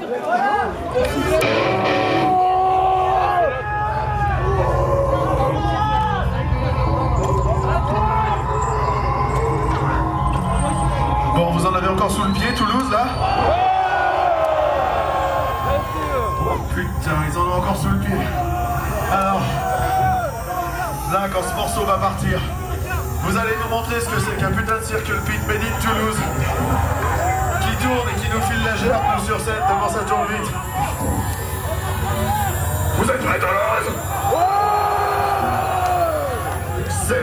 Bon, vous en avez encore sous le pied, Toulouse, là Oh putain, ils en ont encore sous le pied. Alors, là, quand ce morceau va partir, vous allez nous montrer ce que c'est qu'un putain de circle pit made Toulouse tourne et qui nous file la gerbe, nous sur scène, tellement ça tourne vite. Vous êtes prêts, Toulouse C'est